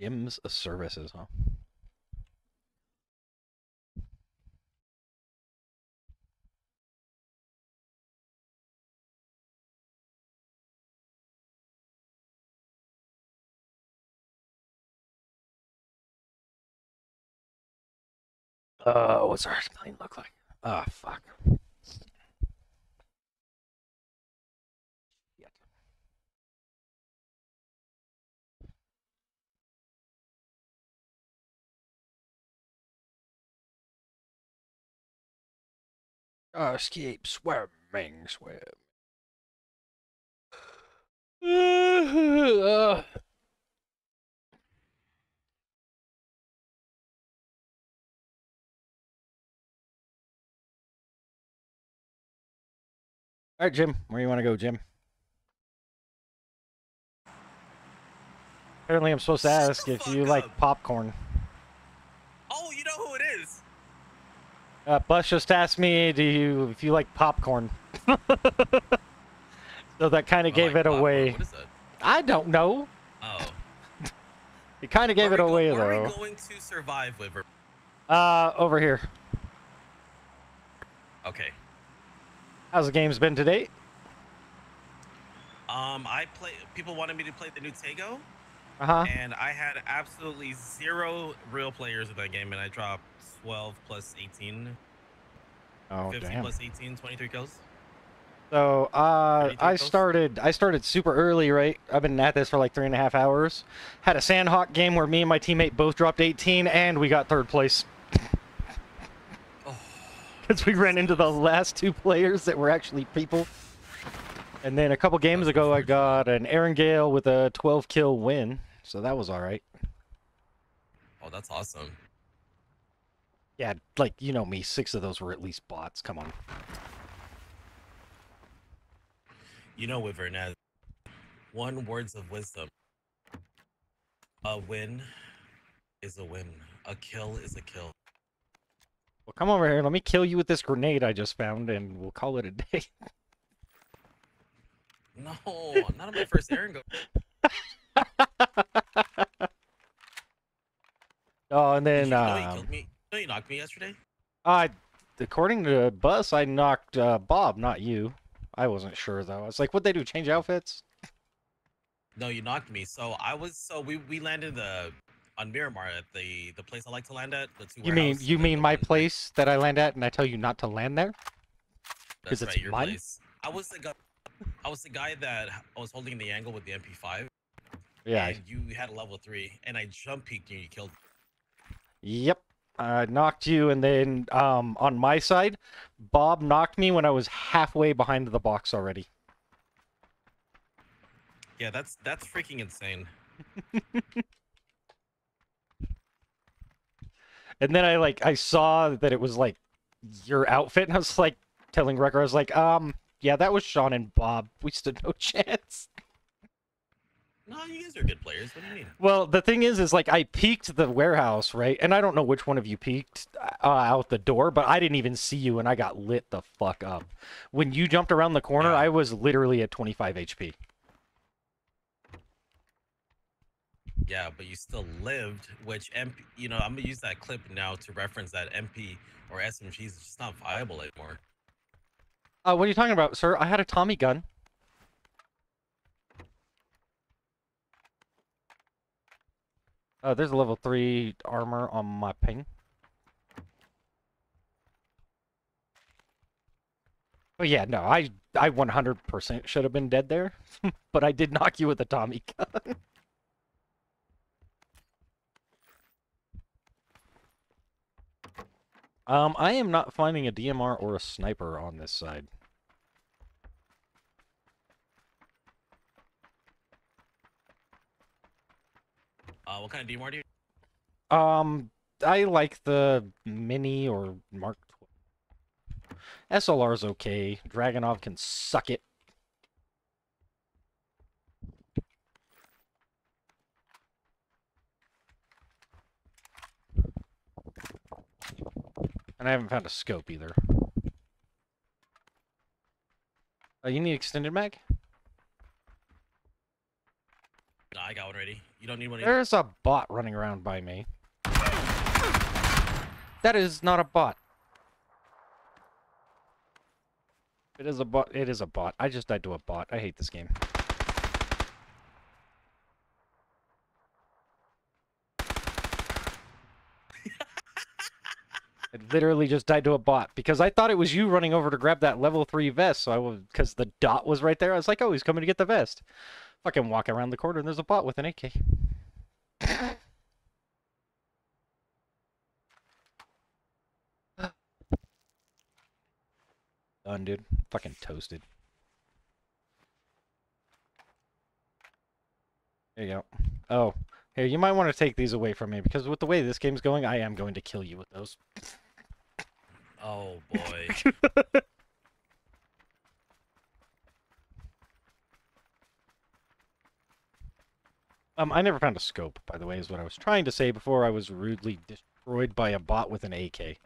Im's services, huh? Uh, what's our plane look like? Ah, fuck. Uh, escape swimming, swim. uh, All right, Jim. Where you want to go, Jim? Apparently, I'm supposed to ask if you fuck like up. popcorn. Oh, you know who it is? Uh, Bus just asked me, "Do you if you like popcorn?" so that kind of gave like it popcorn. away. What is that? I don't know. Oh. It kind of gave it away where are though. we going to survive with? her? Uh, over here. Okay. How's the games been today? Um, I play. People wanted me to play the new Taego, Uh huh. and I had absolutely zero real players in that game, and I dropped 12 plus 18, Oh 15 damn. plus 18, 23 kills. So uh, I started. I started super early, right? I've been at this for like three and a half hours. Had a Sanhok game where me and my teammate both dropped 18, and we got third place Oh, because we ran into the last two players that were actually people. And then a couple games That's ago, I got an Erangel with a 12 kill win, so that was all right. oh, that's awesome. Yeah, like you know me, six of those were at least bots. Come on. You know, Wyvern, one words of wisdom. A win is a win. A kill is a kill. Well, come over here. Let me kill you with this grenade I just found, and we'll call it a day. No, not on my first Erangel. oh, and then you know you um, killed me? No, you knocked me yesterday. I, according to Bus, I knocked uh, Bob, not you. I wasn't sure though. I was like, "What they do? Change outfits?" No, you knocked me. So I was so we we landed the on Miramar at the the place I like to land at. The two You mean you mean my place that I land at, and I tell you not to land there? 'cause That's it's right, your mine? place. I was the guy. I was the guy that I was holding the angle with the MP5. Yeah. And you had a level three, and I jump peeked you. and You killed. Yep. I knocked you, and then um, on my side, Bob knocked me when I was halfway behind the box already. Yeah, that's that's freaking insane. And then I like I saw that it was like your outfit, and I was like telling Wrecker, I was like, um, yeah, that was Sean and Bob. We stood no chance. No, you guys are good players. What do you mean? Well, the thing is, is like I peeked the warehouse, right? And I don't know which one of you peeked uh, out the door, but I didn't even see you, and I got lit the fuck up. When you jumped around the corner, Yeah. I was literally at 25 HP. Yeah, but you still lived, which MP, you know, I'm gonna use that clip now to reference that MP or SMGs is just not viable anymore. Uh, what are you talking about, sir? I had a Tommy gun. Uh, there's a level 3 armor on my ping. Oh yeah, no, I I 100% should have been dead there, but I did knock you with a Tommy gun. um, I am not finding a DMR or a sniper on this side. Uh, what kind of DMR do you? Um, I like the Mini or Mark 12. SLR's okay. Dragunov can suck it. And I haven't found a scope either. Uh, you need extended mag? I got one ready. You don't need one. either? There's a bot running around by me. That is not a bot. It is a bot. It is a bot. I just died to a bot. I hate this game. I literally just died to a bot because I thought it was you running over to grab that level three vest. So I was because the dot was right there. I was like, oh, he's coming to get the vest. Fucking walk around the corner and there's a bot with an AK. Done, dude. Fucking toasted. There you go. Oh, here, you might want to take these away from me because with the way this game's going, I am going to kill you with those. Oh boy. Um, I never found a scope, by the way, is what I was trying to say before I was rudely destroyed by a bot with an AK.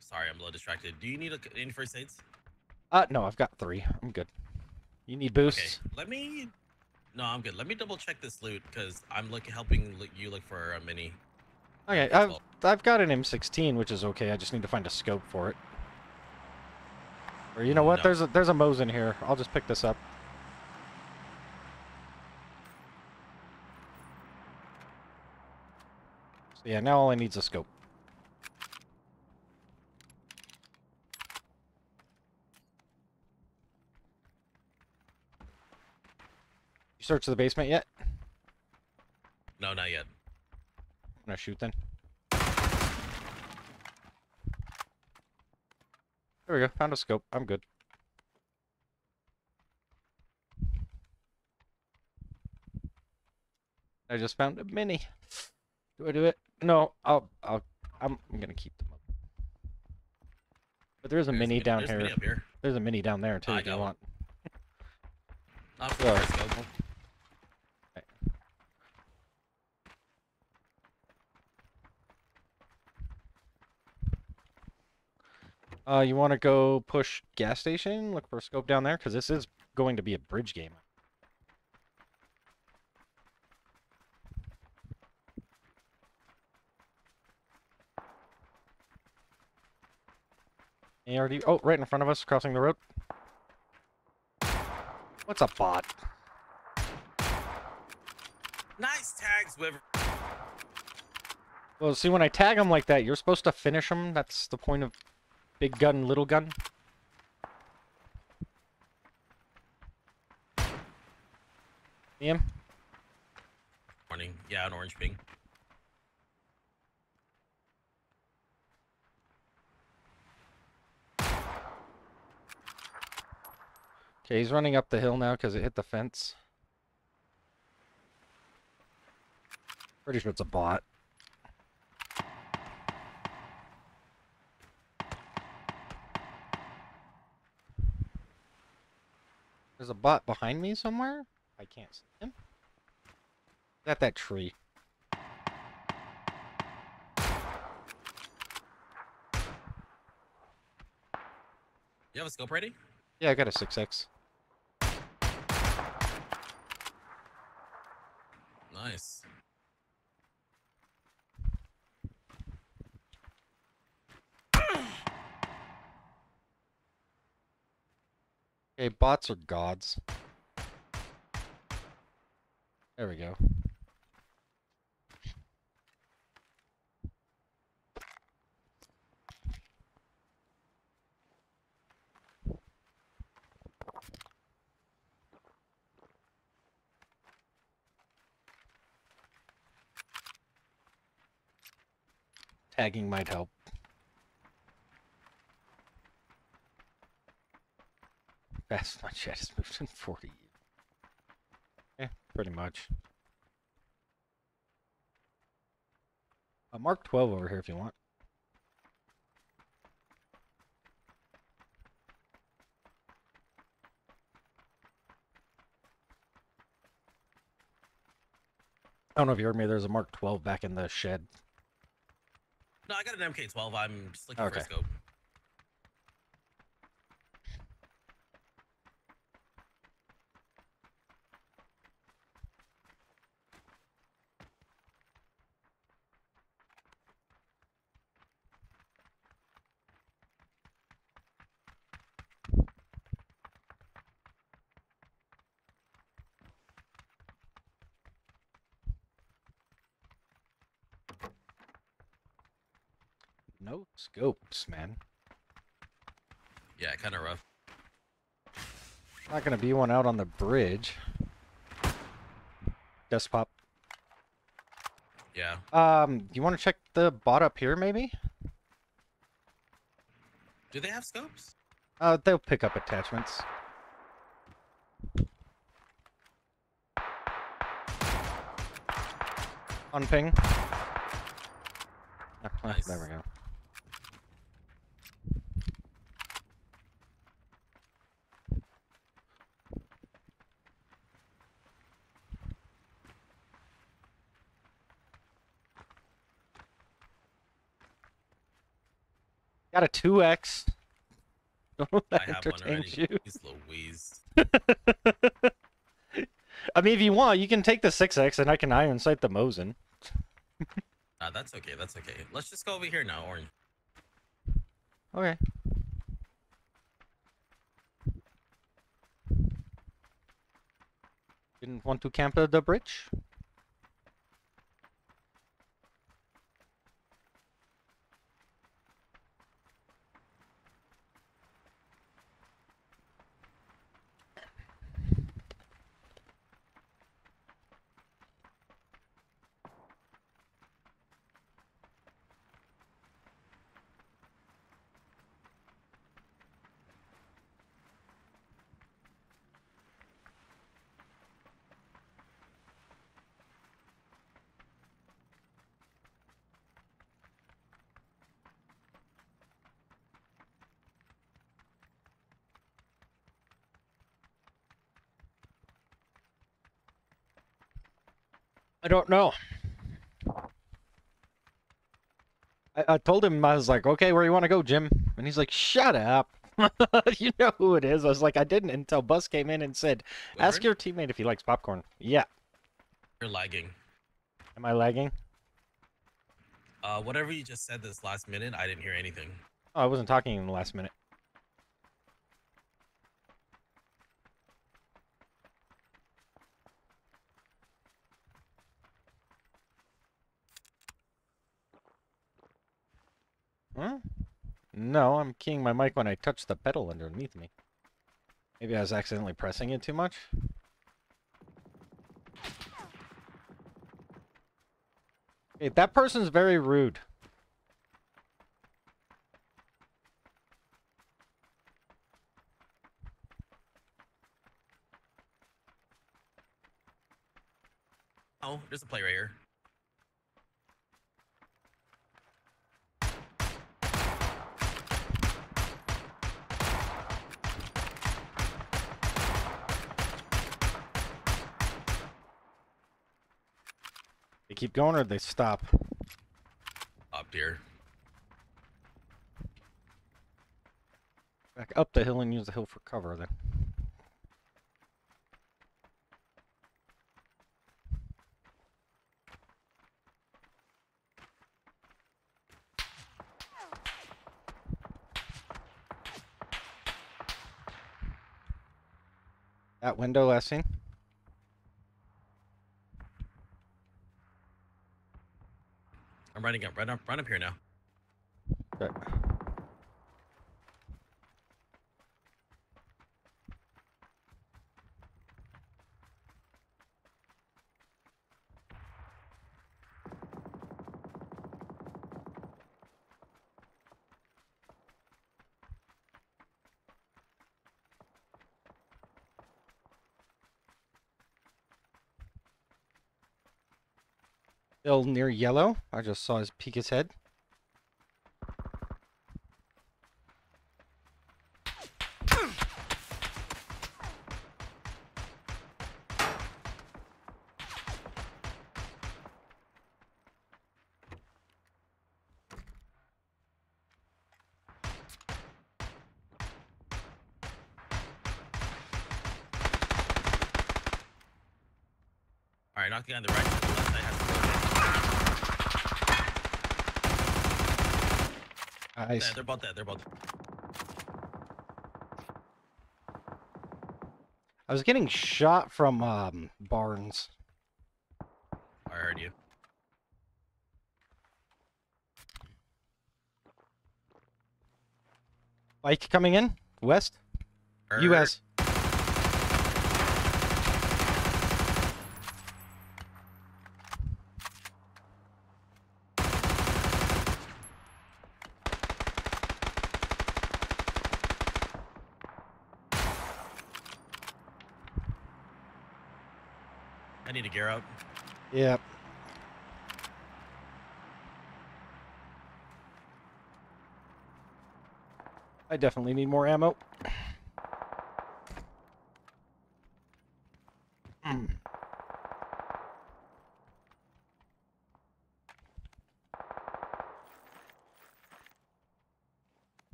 Sorry, I'm a little distracted. Do you need a, any first aids? Uh, no, I've got three. I'm good. You need Okay, boosts? let me. No, I'm good. Let me double check this loot because I'm looking, helping you look for a mini. Okay, I've, well. I've got an M16, which is okay. I just need to find a scope for it. Or you know what? No. There's a there's a Mosin here. I'll just pick this up. Yeah, now all I need is a scope. You search the basement yet? No, not yet. I'm gonna shoot then. There we go. Found a scope. I'm good. I just found a mini. Do I do it? No. I'll. I'll. I'm. I'm gonna keep them up. But there's a There's mini down there's here. Mini here. There's a mini down there too I if you want. Not for scope. Uh, you want to go push gas station? Look for a scope down there because this is going to be a bridge game. ARD. Oh, right in front of us, crossing the road. What's a bot? Nice tags, Wyvern. Well, see, when I tag them like that, you're supposed to finish them. That's the point of big gun, little gun. See him? Morning. Yeah, an orange ping. Okay, he's running up the hill now because it hit the fence. Pretty sure it's a bot. There's a bot behind me somewhere? I can't see him. At that that tree. You have a scope ready? Yeah, I got a 6x. Nice. Okay, bots are gods. There we go. Tagging might help. Fast my chat has moved in 40 years. Yeah, pretty much. A Mark 12 over here if you want. I don't know if you heard me, there's a Mark 12 back in the shed. No, I got an MK12. I'm just looking for a scope. No scopes, man. Yeah, kind of rough. Not gonna be one out on the bridge. Just pop. Yeah. Um, you want to check the bot up here, maybe? Do they have scopes? Uh, they'll pick up attachments. On ping. Nice. There we go. Got a 2x. Don't I have one already. you. He's Louise. I mean, if you want, you can take the 6x and I can iron sight the Mosin. Ah, that's okay. That's okay. Let's just go over here now, Orange. Okay. Didn't want to camp at the bridge? I don't know. I, I told him, I was like, okay, where you want to go, Jim? And he's like, shut up. you know who it is. I was like, I didn't until Bus came in and said, ask your teammate if he likes popcorn. Yeah. You're lagging. Am I lagging? Uh, whatever you just said this last minute, I didn't hear anything. Oh, I wasn't talking in the last minute. Huh? No, I'm keying my mic when I touch the pedal underneath me. Maybe I was accidentally pressing it too much? Hey, that person's very rude. Oh, there's a play right here. They keep going or they stop? Up here. Back up the hill and use the hill for cover then. That window last seen? I'm running up, run up, run up here now. Okay. Still near yellow. I just saw his peek his head. Nice. They're about that. They're about. I was getting shot from um, Barnes. I heard you. Bike coming in west, er, U.S. gear up. Yep. I definitely need more ammo.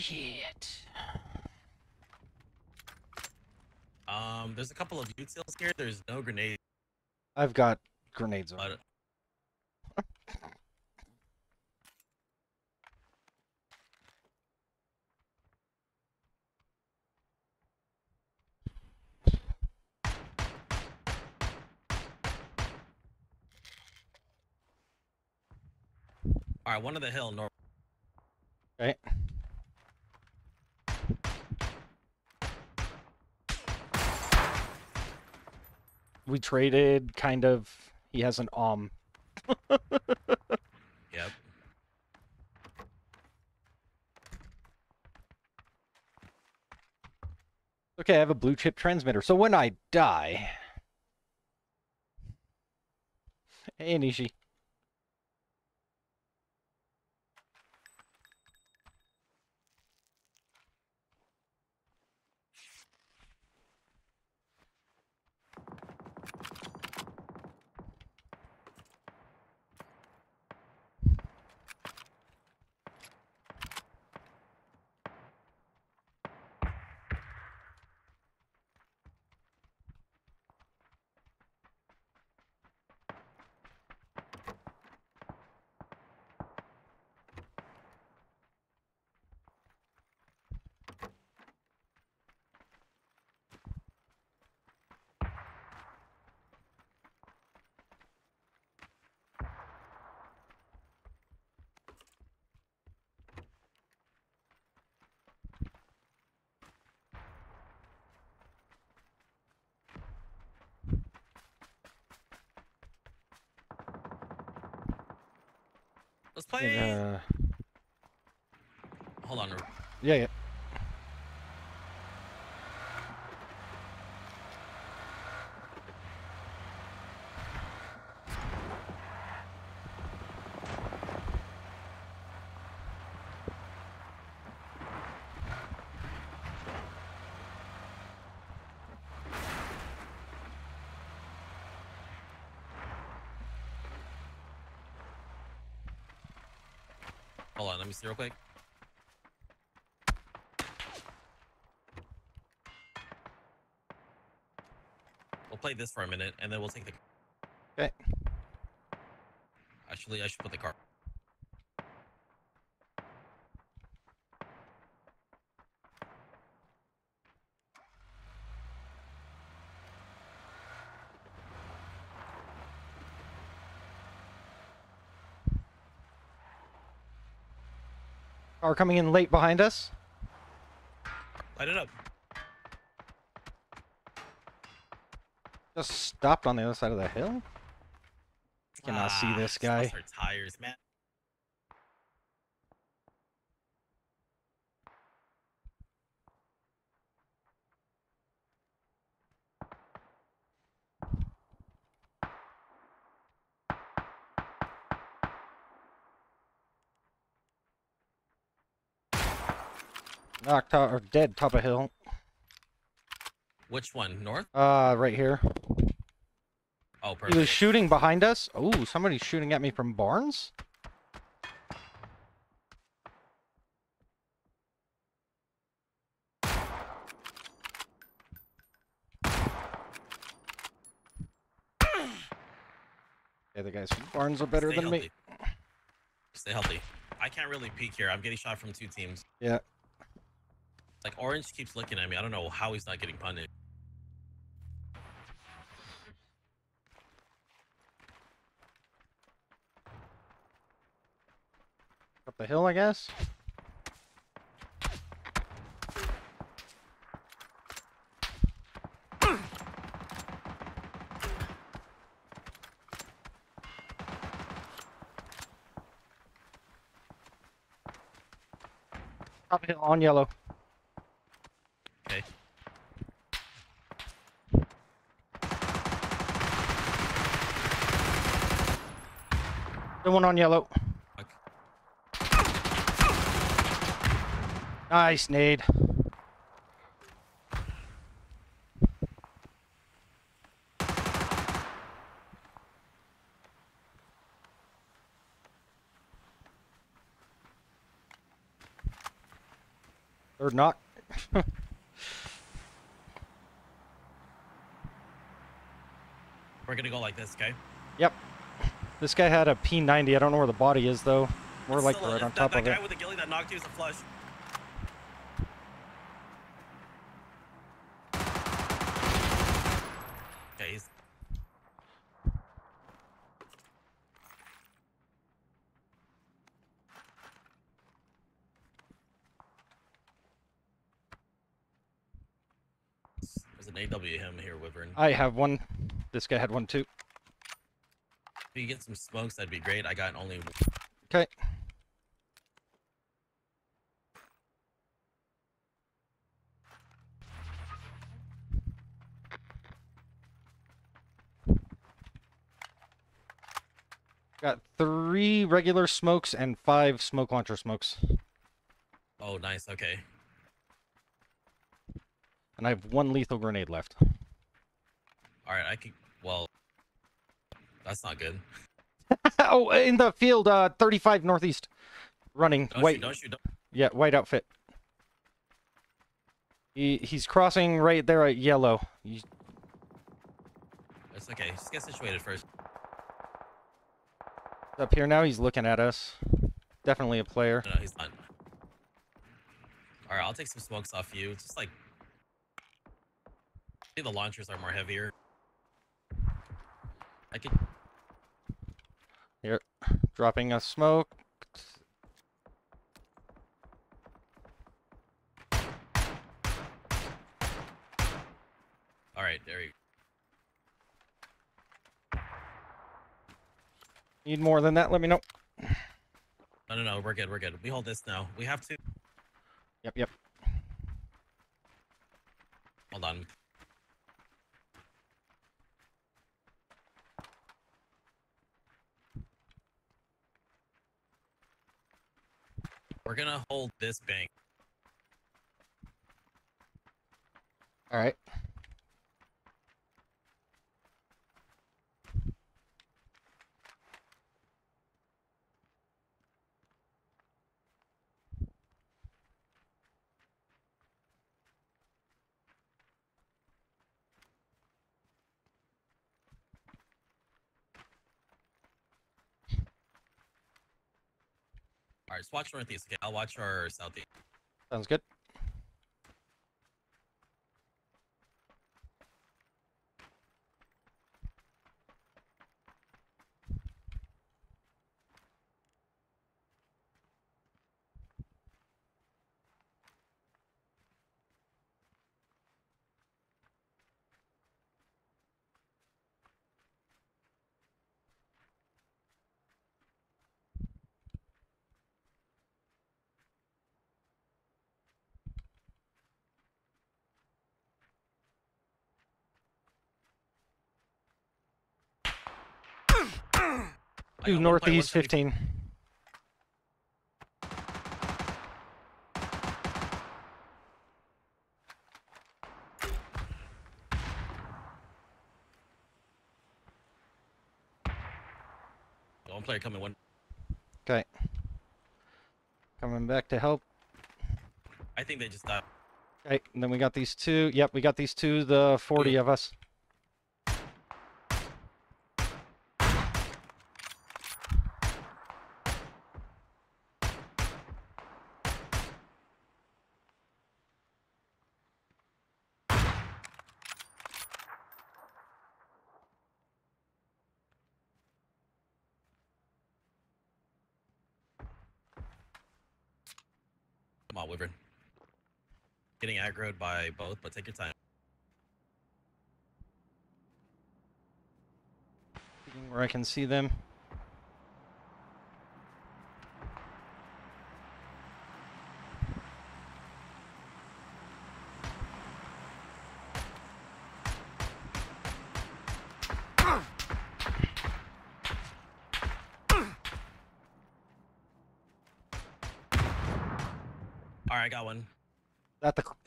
Shit. Um, there's a couple of utils here. There's no grenades. I've got grenades on. but all right, one of the hill north. Right. We traded kind of he has an um Yep. Okay, I have a blue chip transmitter. So when I die Hey Nishi. Let's play. Uh, Hold on. yeah, yeah. Hold on. Let me see real quick. We'll play this for a minute, and then we'll take the. Okay. Actually, I should put the car. Car coming in late behind us. Light it up. Just stopped on the other side of the hill. Cannot see ah, this guy. Tires, man. Or dead top of hill. Which one? North? Uh, right here. Oh, perfect. He was shooting behind us. Oh, somebody's shooting at me from Barnes. Yeah, the guys from Barnes are better Stay than me. Stay healthy. I can't really peek here. I'm getting shot from two teams. Yeah. Like Orange keeps looking at me. I don't know how he's not getting punished. Up the hill, I guess. Up hill on yellow. The one on yellow. Fuck. Nice nade. Third knock. We're gonna go like this, okay? Yep. This guy had a P90. I don't know where the body is though. We're It's like right on that, top that of guy it. with the ghillie that knocked you is a flush. Okay, he's There's an AW him here, Wyvern. I have one. This guy had one too. If you get some smokes, that'd be great. I got only Okay. Got three regular smokes and five smoke launcher smokes. Oh, nice. Okay. And I have one lethal grenade left. All right. I can. Well, that's not good. oh, in the field, uh, 35 northeast. Running. Don't white. shoot! Don't shoot! Don't... Yeah, white outfit. He, he's crossing right there at yellow. It's okay. Just get situated first. up here now. He's looking at us. Definitely a player. No, no, he's not. All right, I'll take some smokes off you. It's just like, I think the launchers are more heavier. I could. Dropping a smoke. All right, there you. Need more than that? Let me know. No, no, no. We're good. We're good. We hold this now. We have to. Yep, yep. Hold on. We're gonna hold this bank. All right. All right, just watch northeast. Okay, I'll watch our southeast. Sounds good. Two northeast 15. One player coming. One. Okay. Coming back to help. I think they just died. Okay, and then we got these two. Yep, we got these two, the 40 of us. Wyvern. Getting aggroed by both, but take your time. Where I can see them.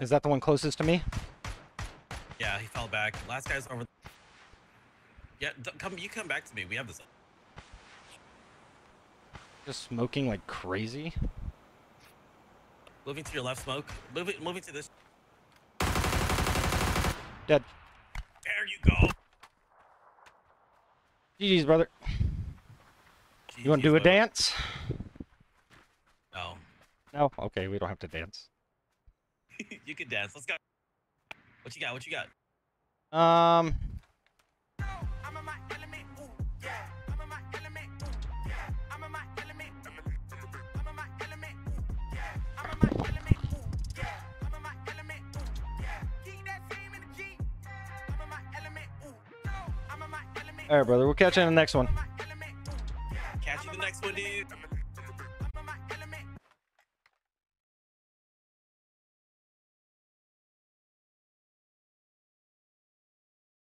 Is that the one closest to me? Yeah, he fell back. Last guy's over. Yeah, come. You come back to me. We have this. Just smoking like crazy. Moving to your left, smoke. Moving, moving to this. Dead. There you go. GG's, brother. You want to do a brother. dance? No. No. Okay, we don't have to dance. you can dance. Let's go. What you got? What you got? Um. All right, brother. We'll catch you in the next one.